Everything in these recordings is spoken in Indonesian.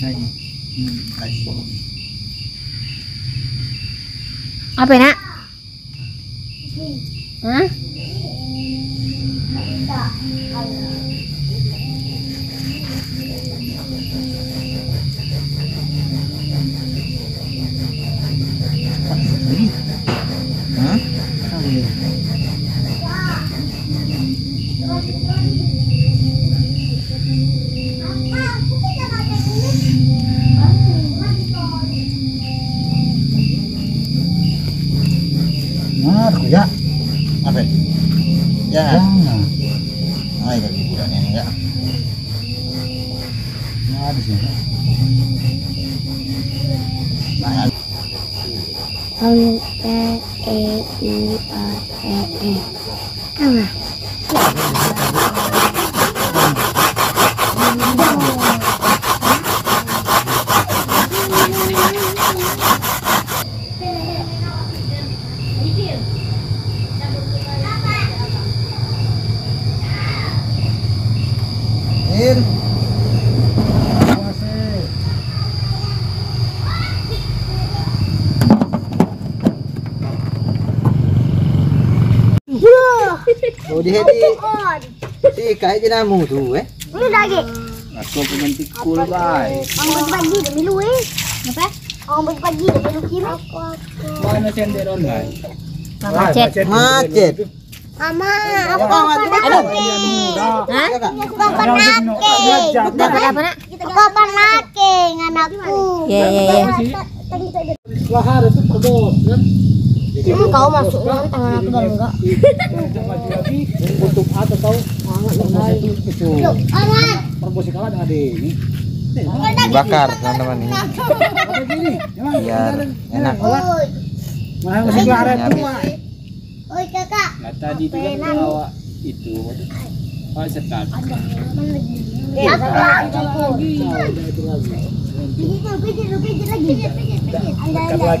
Tadi. Hmm. Apa nak? Hah? Come on. Oh, di hedi. Si kai jinamu tu eh. Lagi. Aku pengen. Orang bagi dah milu eh. Apa? Orang bagi dah milu kiri. Aku aku. Mana? Macet. Macet. Mama, Aduh. Hah? Aku apa naking? Dapat apa nak? Aku apa naking anakku? Ya ya ya. Lahar itu kan? Emang kau masuk kan tangan aku dalam enggak? Maju lagi untuk atau tahu. Aman. Perbosi kawan ada ini. Bakar teman-teman ini. Emang Biar enak. Mana masih tua. oi kakak. Nah tadi itu kan bawa itu Pak sekat. Aku. lagi. Pijit, pijit, pijit lagi. Pijit, pijit, pijit. Anda Dekat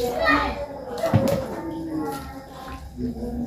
Thank you.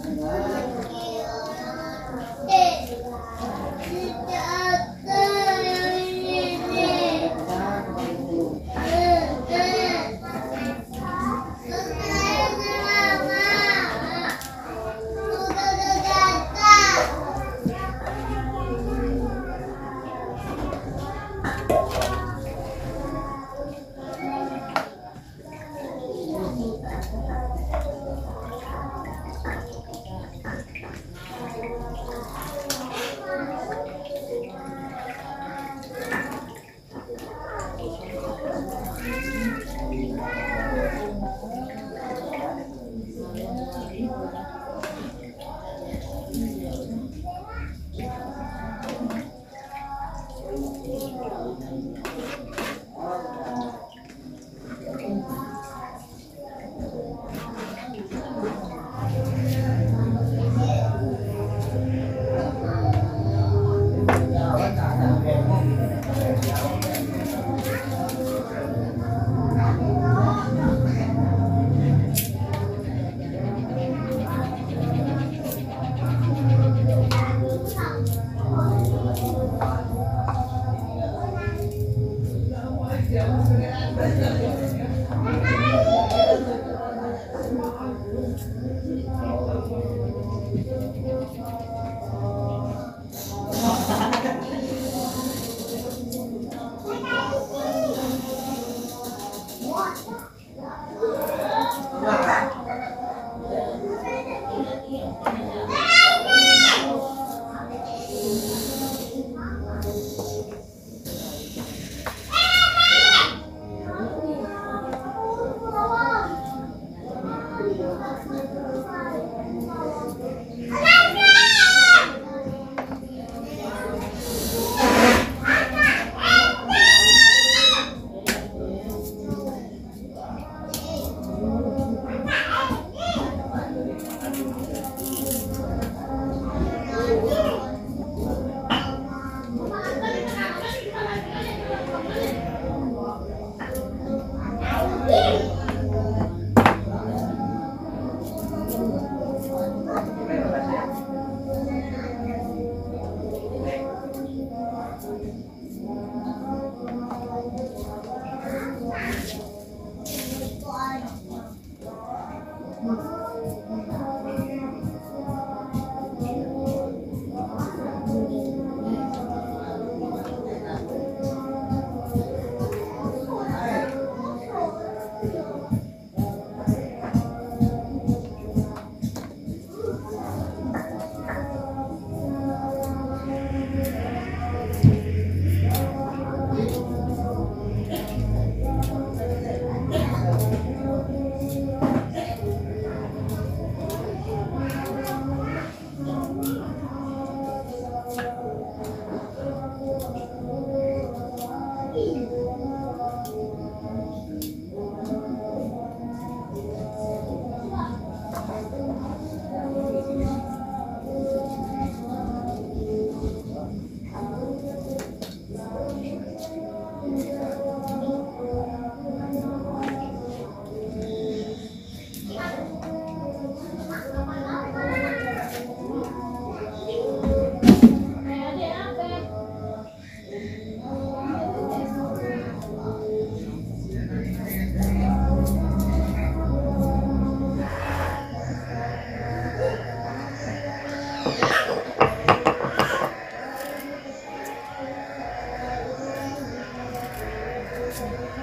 Yeah.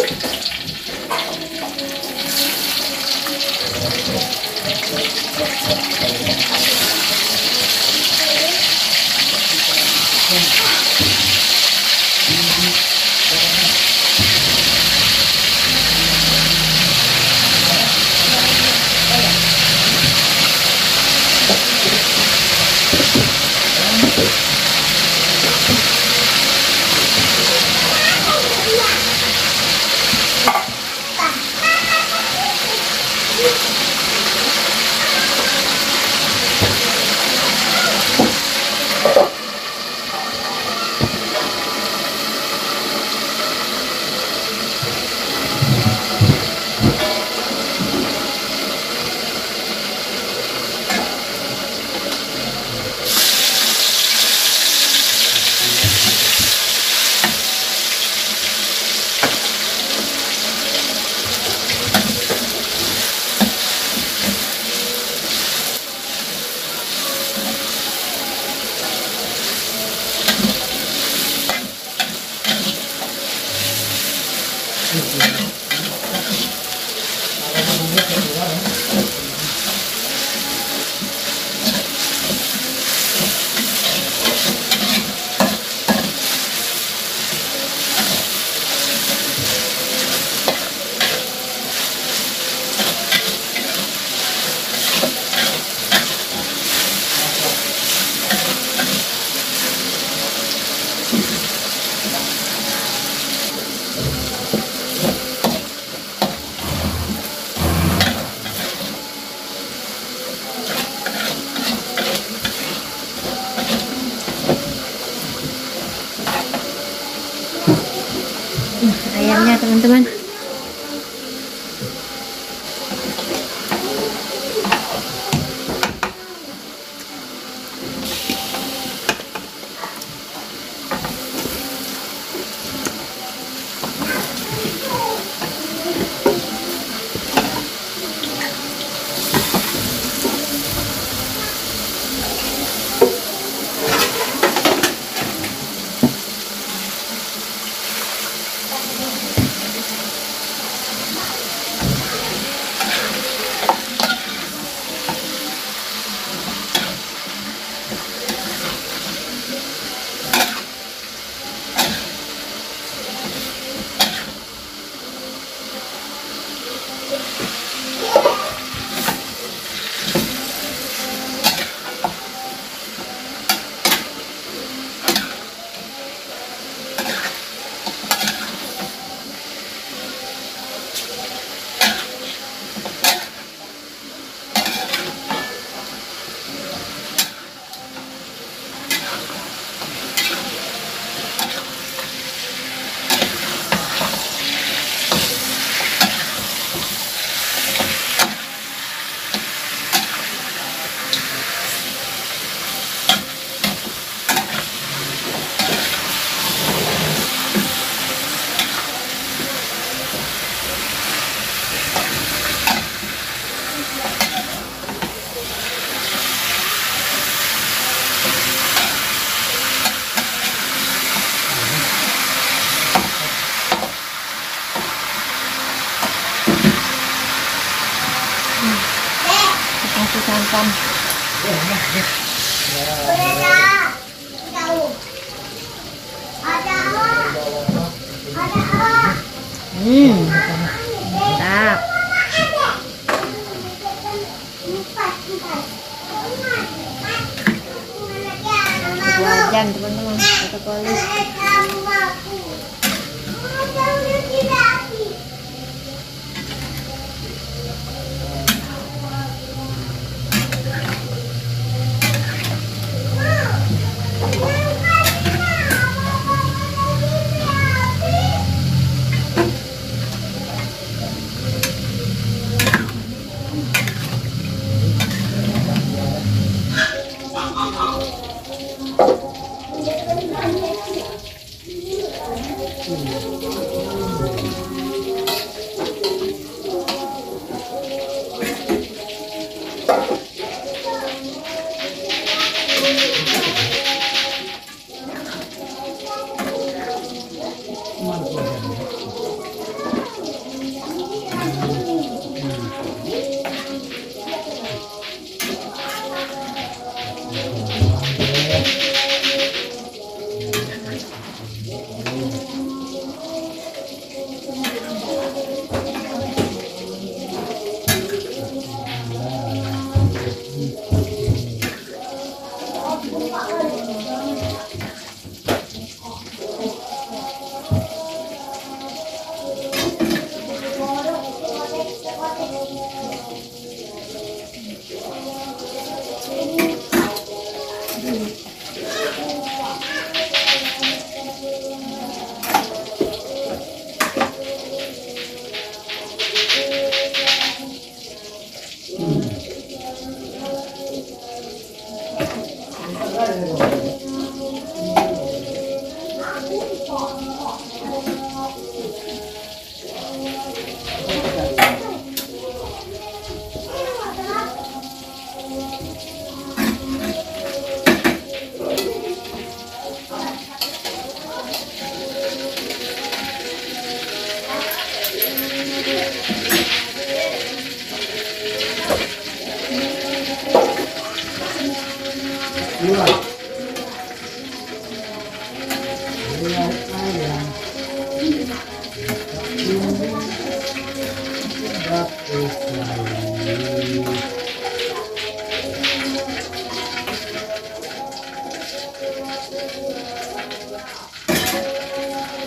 Thank you. naman, natapalis. 怖いな。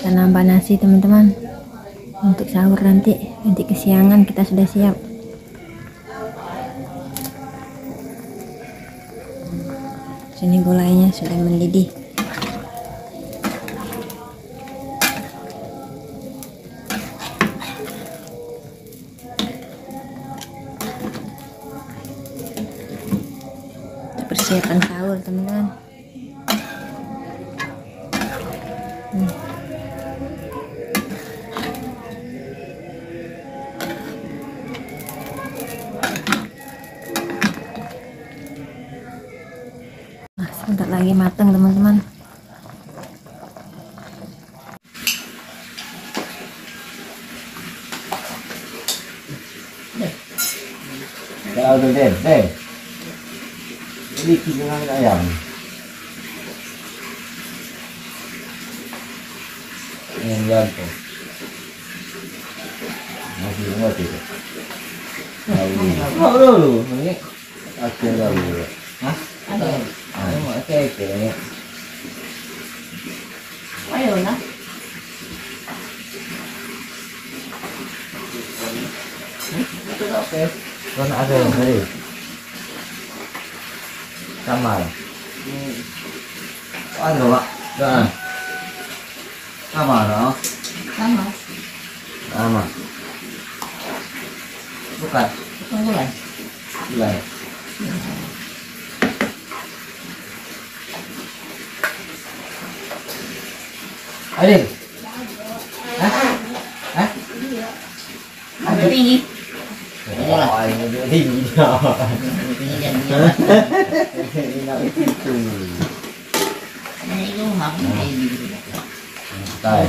Nambah nasi teman-teman. Untuk sahur nanti. Nanti kesiangan kita sudah siap. Sini gulainya sudah mendidih Đâu đâu đây, đây. Đi khi ngay đây à. Nên lên rồi. Nó thì nó thì. Đâu đi. Đâu đâu. Ở kia đâu rồi. Hả? Ở đây. Ở ngoài cái kìa. Mấy rồi nó. Hãy subscribe cho con đã về thế gì trăm mày có ăn được ạ? Dạ, trăm mày đó. Trăm mày trăm mày lúc này. Không có này này ấy đi. Hả? Hả? Ăn cái gì đây.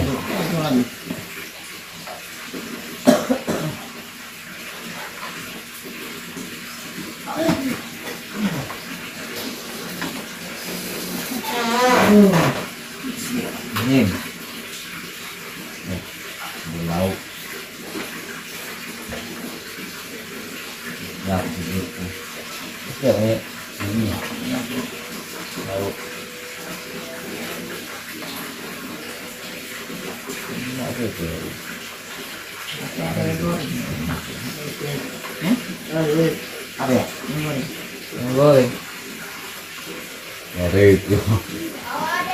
Apa ya? Goreng. Yang goreng. Ngeri itu.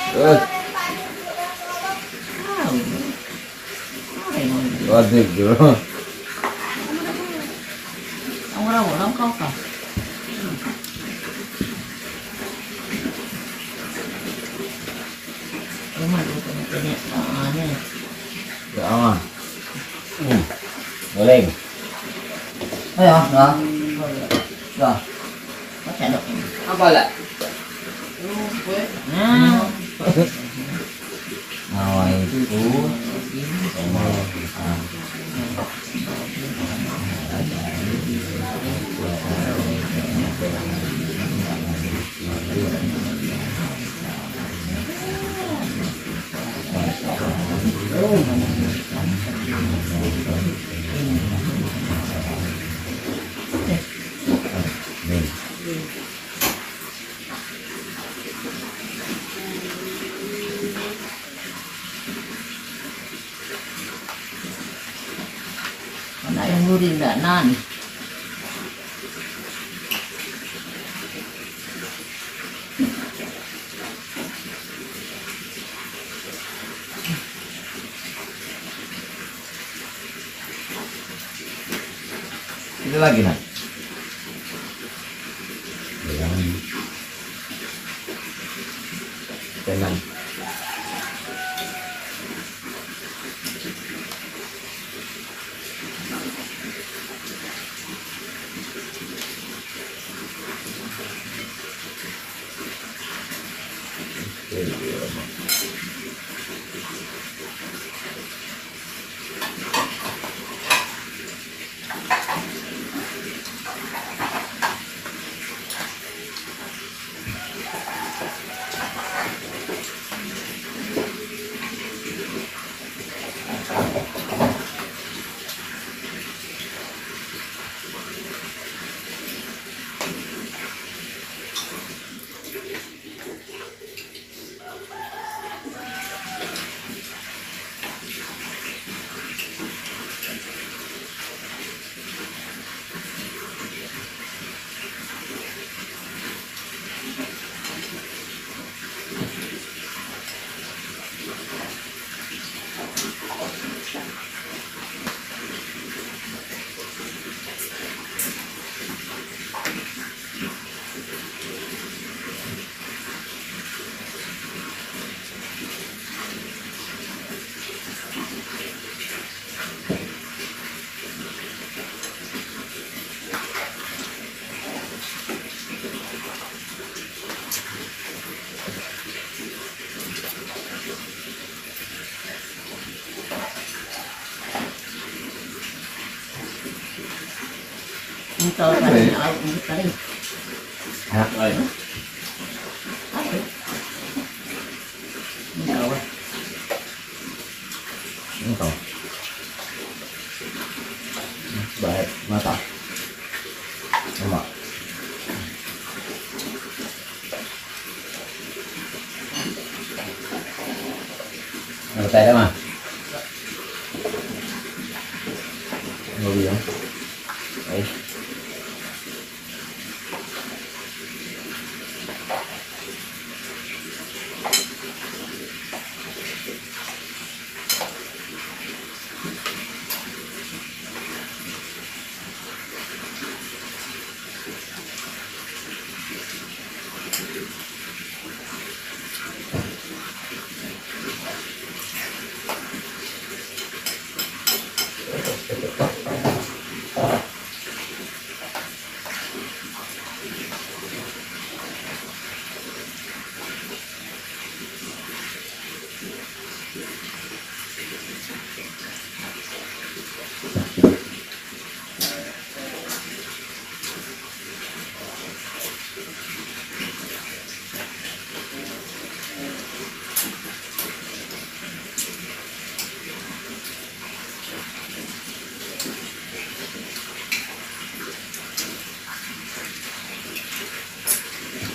Terus, Ay, lên. Thấy không? Đó. Rồi. Nó chạy được nó quay lại. Rồi chú. Danan. Itu lagi nak. Tenang. Ito, parang ako, hindi pa rin. Ha? Ay. Ay. Ito. Ito. Bakit? Mata. Mata.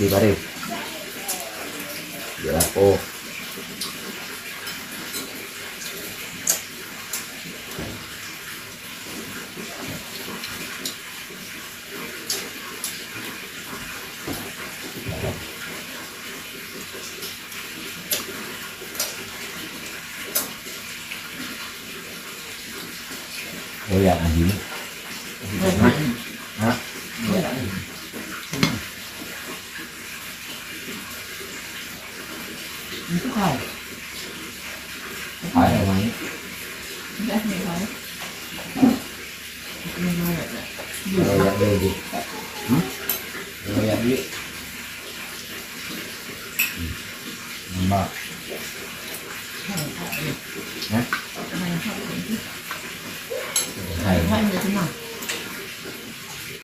Di bari. Ya oh. Oh ya, anjing.